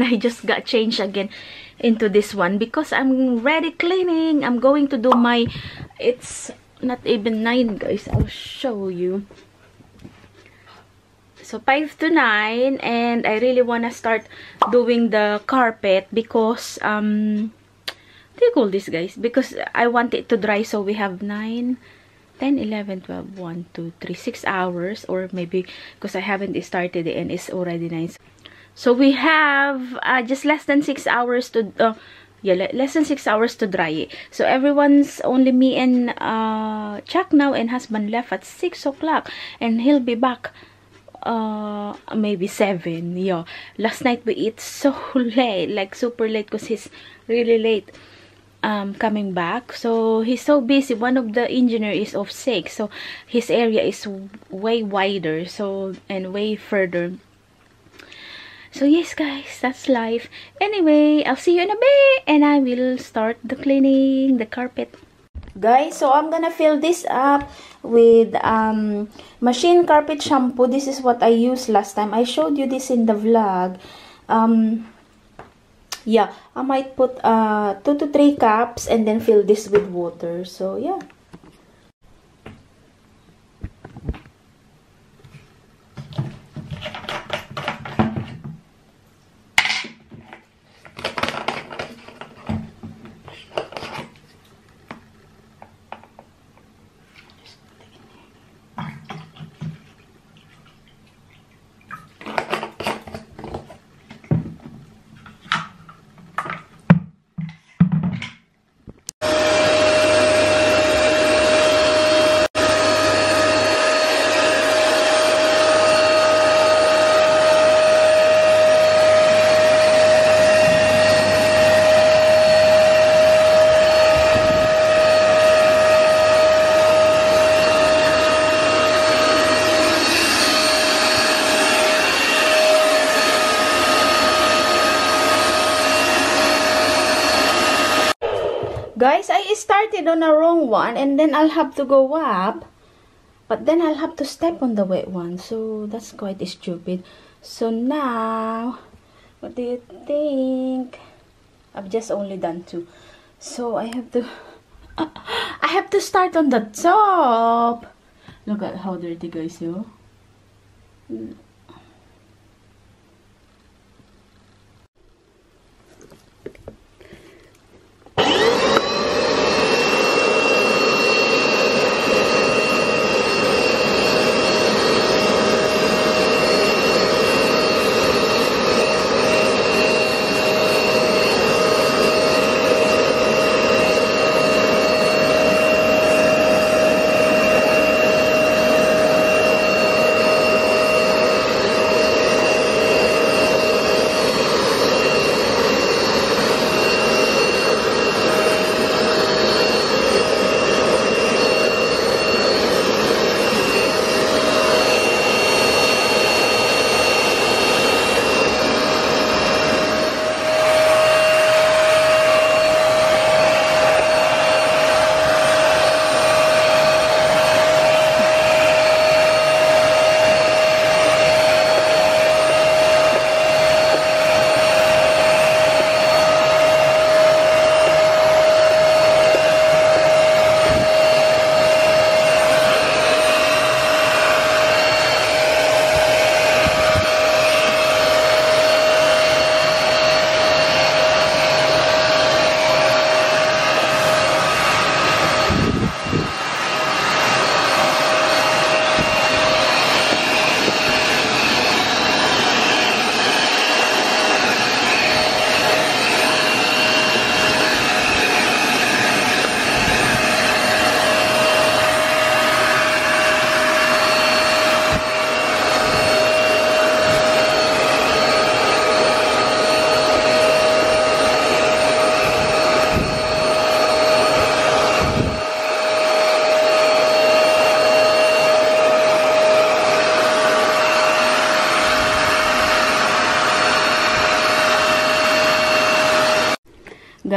and I just got changed again into this one because I'm ready cleaning. I'm going to do my it's not even 9 guys. I'll show you. So 5 to 9 and I really want to start doing the carpet because um what do you call this guys? Because I want it to dry so we have 9 10, 11, 12, 1, 2, 3, 6 hours or maybe because I haven't started and it's already 9. So we have uh, just less than 6 hours to, uh, yeah, less than 6 hours to dry it. So everyone's only me and uh, Chuck now and husband left at 6 o'clock and he'll be back uh maybe 7 yeah last night we eat so late like super late because he's really late um, coming back. So, he's so busy. One of the engineer is off sick. So, his area is way wider. So, and way further. So, yes guys, that's life. Anyway, I'll see you in a bit. And I will start the cleaning, the carpet. Guys, so I'm gonna fill this up with um, machine carpet shampoo. This is what I used last time. I showed you this in the vlog. Um, yeah i might put uh two to three cups and then fill this with water so yeah on a wrong one and then I'll have to go up. But then I'll have to step on the wet one. So that's quite stupid. So now, what do you think? I've just only done two. So I have to... I have to start on the top. Look at how dirty guys, yo.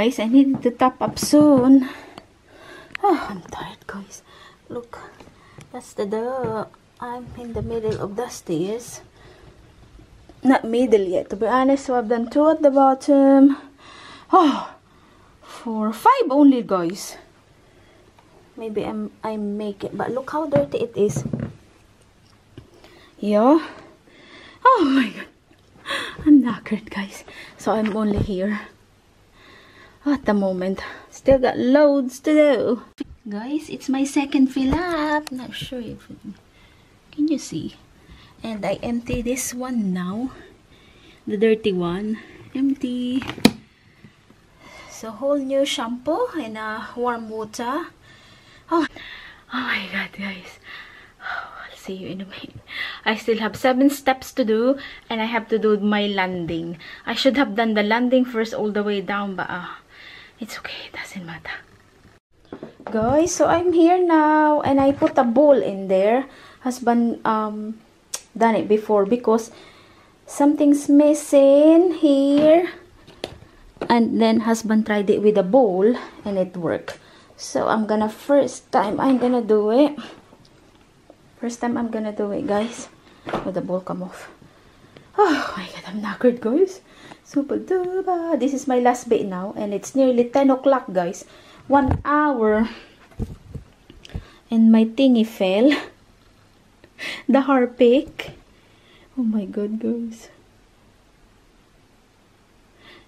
Guys, I need to top up soon. Oh, I'm tired, guys. Look, that's the, the I'm in the middle of the stairs. Not middle yet, to be honest. So I've done two at the bottom. Oh, four, five only, guys. Maybe I'm I make it, but look how dirty it is. Yeah. Oh my god. I'm knackered, guys. So I'm only here at the moment. Still got loads to do. Guys, it's my second fill up. Not sure if can you see. And I empty this one now. The dirty one. Empty. So whole new shampoo in a warm water. Oh, oh my god, guys. I'll see you in a minute. I still have seven steps to do and I have to do my landing. I should have done the landing first all the way down but uh, it's okay. It doesn't matter. Guys, so I'm here now and I put a bowl in there. Husband um, done it before because something's missing here. And then husband tried it with a bowl and it worked. So I'm gonna first time I'm gonna do it. First time I'm gonna do it, guys. With the bowl come off. Oh my god, I'm knackered, guys. Super duper. This is my last bit now, and it's nearly 10 o'clock, guys. One hour. And my thingy fell. the harpic. Oh my god, guys.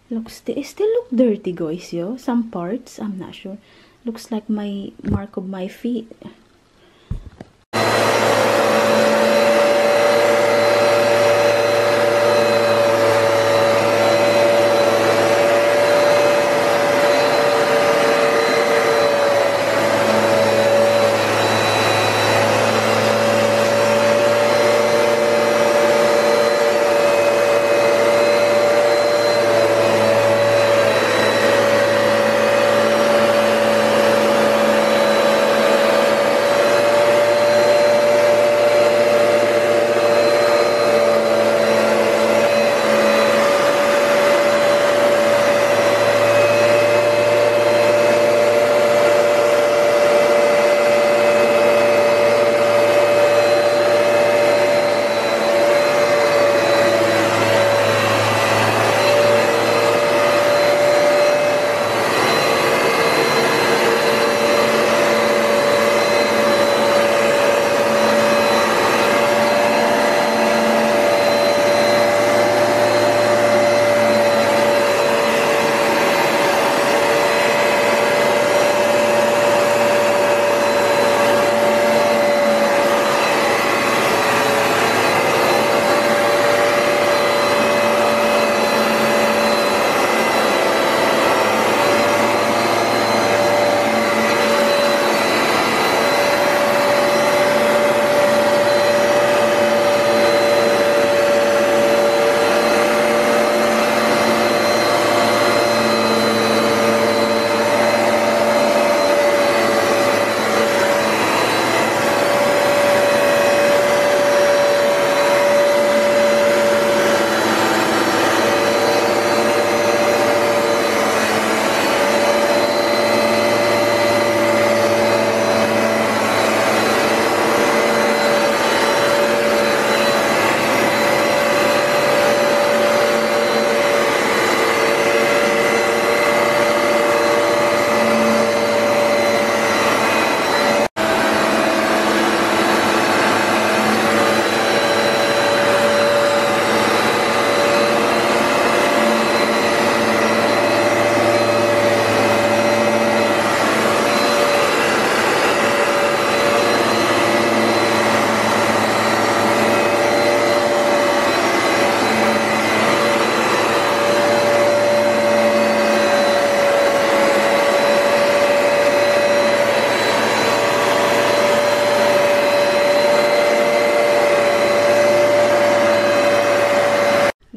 Looks, it still look dirty, guys, yo. Some parts, I'm not sure. Looks like my mark of my feet.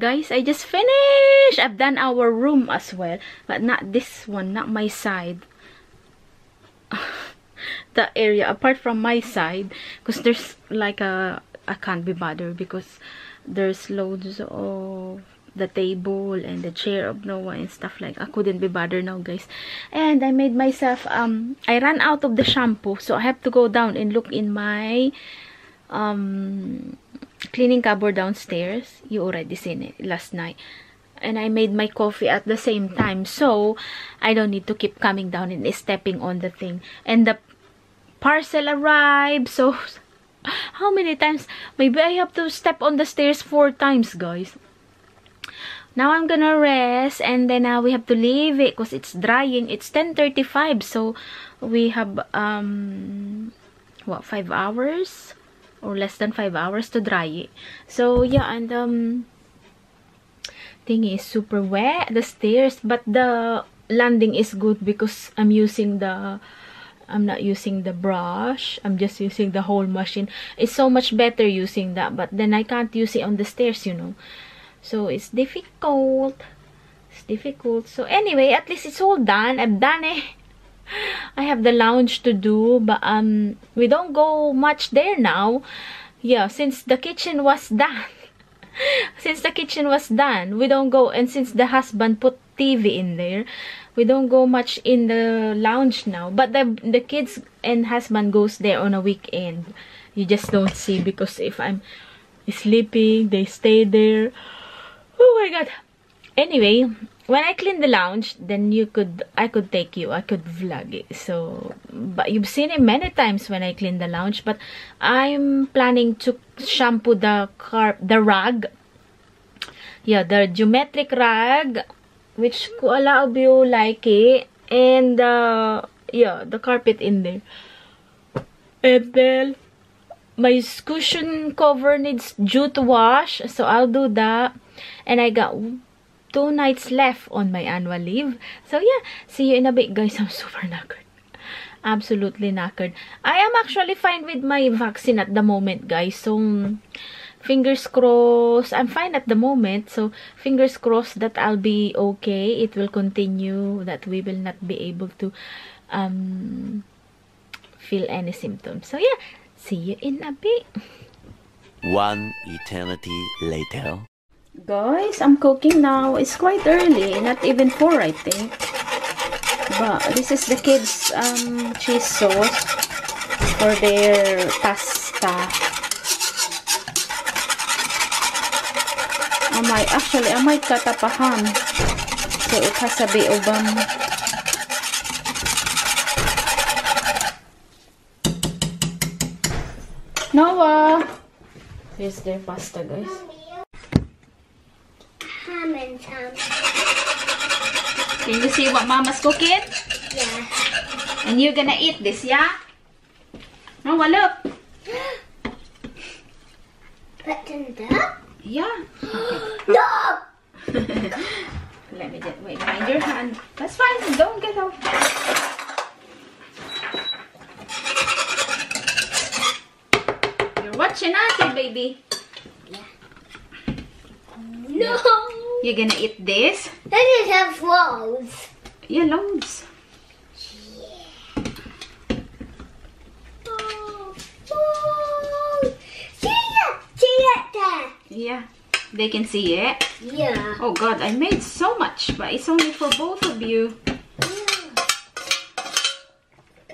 Guys i just finished. I've done our room as well but not this one not my side. The area apart from my side because there's like a i can't be bothered because there's loads of the table and the chair of Noah and stuff like I couldn't be bothered now guys. And I made myself um I ran out of the shampoo so I have to go down and look in my um, cleaning cupboard downstairs. You already seen it last night. And I made my coffee at the same time. So, I don't need to keep coming down and stepping on the thing. And the parcel arrived. So, how many times? Maybe I have to step on the stairs four times, guys. Now I'm gonna rest and then uh, we have to leave it because it's drying. It's 10.35 so we have um what 5 hours or less than 5 hours to dry it. So yeah and um thing is super wet the stairs but the landing is good because I'm using the I'm not using the brush. I'm just using the whole machine. It's so much better using that. But then I can't use it on the stairs, you know. So, it's difficult. It's difficult. So, anyway, at least it's all done. I've done it. I have the lounge to do. But, um, we don't go much there now. Yeah, since the kitchen was done. since the kitchen was done, we don't go. And since the husband put TV in there, we don't go much in the lounge now but the the kids and husband goes there on a weekend you just don't see because if i'm sleeping they stay there oh my god anyway when i clean the lounge then you could i could take you i could vlog it. So but you've seen it many times when i clean the lounge but i'm planning to shampoo the car the rag yeah the geometric rug, which a lot of you like it and uh, yeah the carpet in there. And then my cushion cover needs due to wash so I'll do that. And I got two nights left on my annual leave. So yeah. See you in a bit guys. I'm super knackered. Absolutely knackered. I am actually fine with my vaccine at the moment guys. So fingers crossed. I'm fine at the moment. So fingers crossed that i'll be okay. It will continue that we will not be able to um feel any symptoms. So yeah. See you in a bit. One eternity later guys i'm cooking now it's quite early not even four i think but this is the kids um cheese sauce for their pasta I might, actually, I might cut up a ham. So it has a bit of, um, Noah! Here's their pasta, guys. Ham and ham. Can you see what Mama's cooking? Yeah. And you're gonna eat this, yeah? Noah, look! Put in there. Yeah. No! Let me just wait. Mind your hand. That's fine. Don't get out. You're watching us, baby. No! You're gonna eat this? Let it have rolls. Yeah, loads. Oh, oh. See it! See it there! Yeah. They can see it. Yeah. Oh god, I made so much, but it's only for both of you.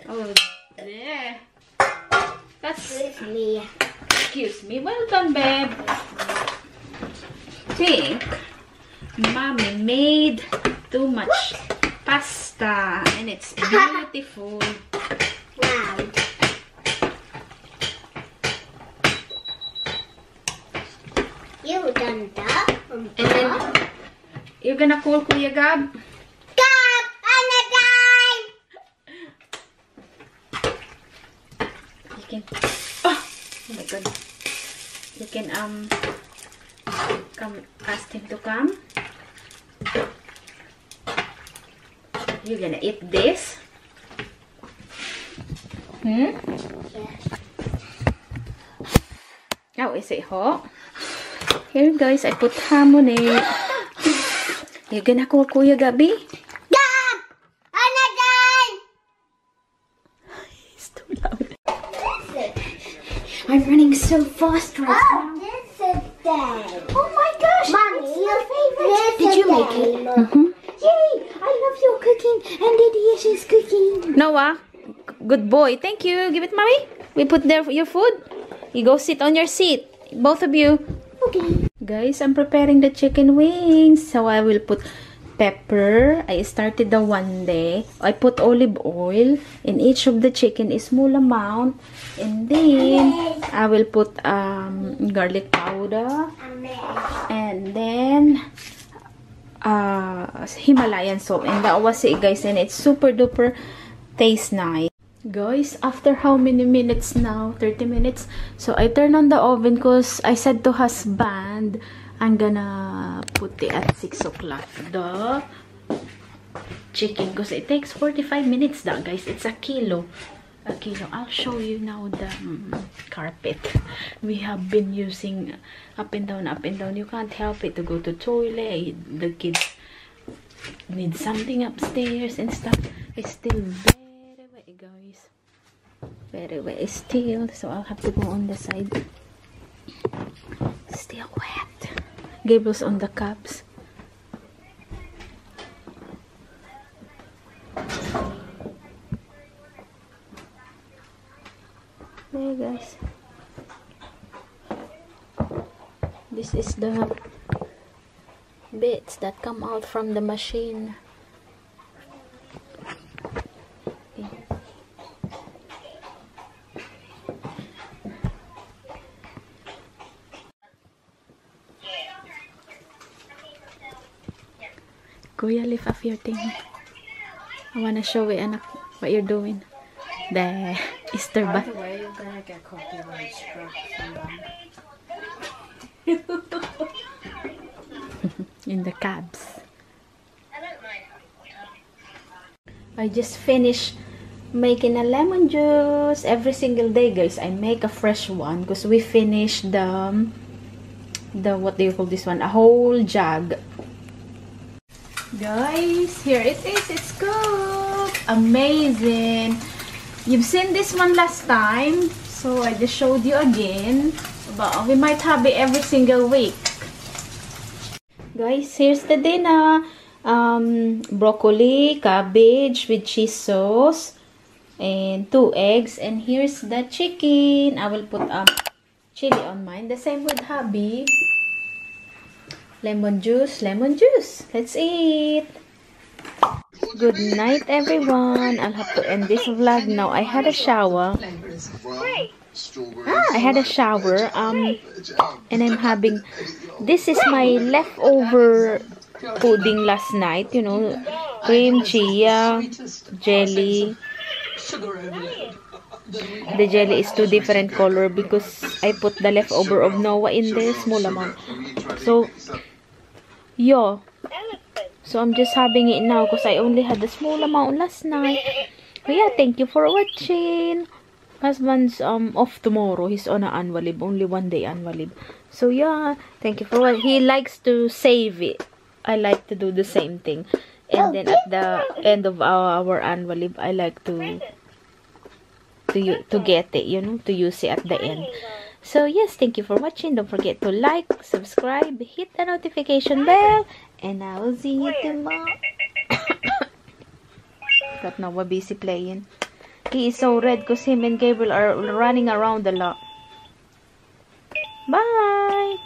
Oh, yeah. That's me. Excuse me. Well done, babe. Think mommy made too much pasta and it's beautiful. Loud. You done that? And then you're gonna call Kuya Gab. Gab! Another! You can. Oh, oh my god. You can um come ask him to come. You're gonna eat this. Hmm? Yeah. Oh, is it hot? Here guys, I put ham on it. You're gonna call Kuya Gabi? Gab! Another! It's too loud. I'm running so fast right Oh, now. this is dead. Oh my gosh! Mommy, your favorite. Did you make it? them. Mm-hmm. Yay! Love your cooking and Daddy is cooking. Noah, good boy. Thank you. Give it, mommy. We put there your food. You go sit on your seat. Both of you. Okay. Guys, I'm preparing the chicken wings. So I will put pepper. I started the one day. I put olive oil. In each of the chicken a small amount. And then I will put um, garlic powder. And then uh, Himalayan salt. And that was it guys. And it's super duper taste nice. Guys, after how many minutes now? 30 minutes. So I turn on the oven because I said to husband, I'm gonna put it at 6 o'clock. The chicken because it takes 45 minutes that guys. It's a kilo. A kilo. I'll show you now the um, carpet. We have been using up and down, up and down. You can't help it to go to toilet. The kids need something upstairs and stuff. It's still very wet guys. Very wet still. So I'll have to go on the side. Still wet. Gables on the cups. There guys. This is the bits that come out from the machine. Kuya, lift off your thing. I wanna show it, anak, what you're doing. The Easter By the way, you're gonna get copyright struck from them. in the cabs. I just finished making a lemon juice every single day, guys. I make a fresh one because we finished the um, the what do you call this one? A whole jug. Guys, here it is. It's cooked. Amazing. You've seen this one last time, so I just showed you again. But we might have it every single week. Guys, here's the dinner. Um, broccoli, cabbage with cheese sauce, and two eggs. And here's the chicken. I will put um, chili on mine. The same with hubby. Lemon juice, lemon juice. Let's eat. Good night, everyone. I'll have to end this vlog now. I had a shower. Ah, I had a shower. Um, and I'm having. This is my leftover pudding last night. You know, cream, chia, jelly. The jelly is two different color because I put the leftover of Noah in there, small amount. So, yo So I'm just having it now because I only had a small amount last night. But yeah, thank you for watching. Husband's um off tomorrow. He's on an annual leave. Only one day annual leave. So yeah, thank you for what he likes to save it. I like to do the same thing. And then at the end of our, our annual leave, I like to to to get it, you know, to use it at the end. So yes, thank you for watching. Don't forget to like, subscribe, hit the notification bell, and I will see you tomorrow. Got Noah busy playing. He is so red because him and Gabriel are running around a lot. Bye!